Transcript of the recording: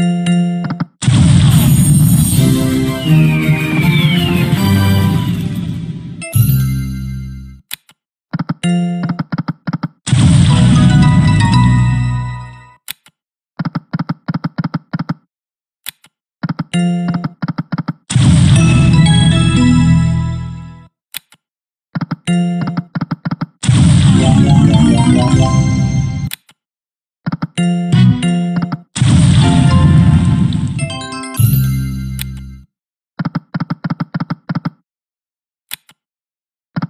Música